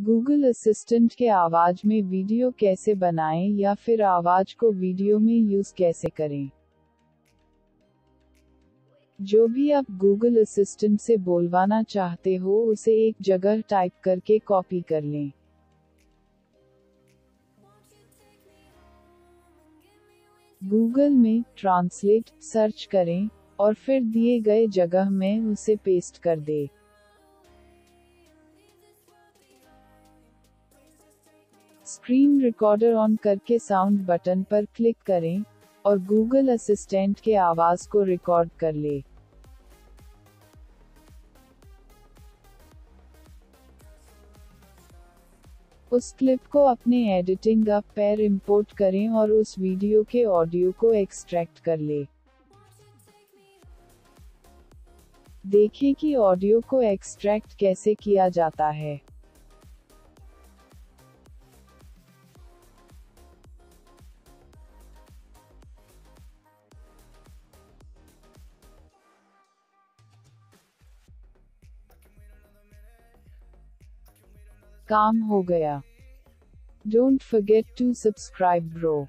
Google assistant के आवाज़ में वीडियो कैसे बनाएँ या फिर आवाज़ को वीडियो में यूज़ कैसे करें? जो भी आप गूगल असिस्टेंट से बोलवाना चाहते हो, उसे एक जगह टाइप करके कॉपी कर लें। गूगल में ट्रांसलेट सर्च करें और फिर दिए गए जगह में उसे पेस्ट कर दे। स्क्रीन रिकॉर्डर ऑन करके साउंड बटन पर क्लिक करें और गूगल असिस्टेंट के आवाज़ को रिकॉर्ड कर ले। उस क्लिप को अपने एडिटिंग अप पैर इंपोर्ट करें और उस वीडियो के ऑडियो को एक्सट्रैक्ट कर ले। देखें कि ऑडियो को एक्सट्रैक्ट कैसे किया जाता है। काम हो गया। Don't forget to subscribe bro